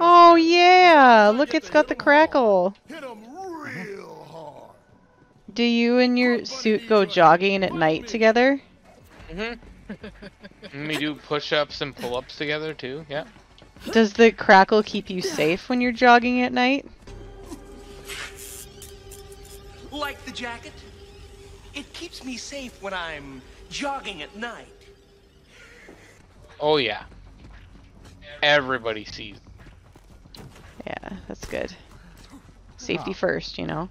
Oh yeah! Look, it's got the crackle. Hit 'em real hard. Do you and your suit go jogging at night together? Mhm. and we do push-ups and pull-ups together too. Yeah. Does the crackle keep you safe when you're jogging at night? Like the jacket? It keeps me safe when I'm jogging at night. Oh yeah. Everybody sees. Good. Safety first, you know.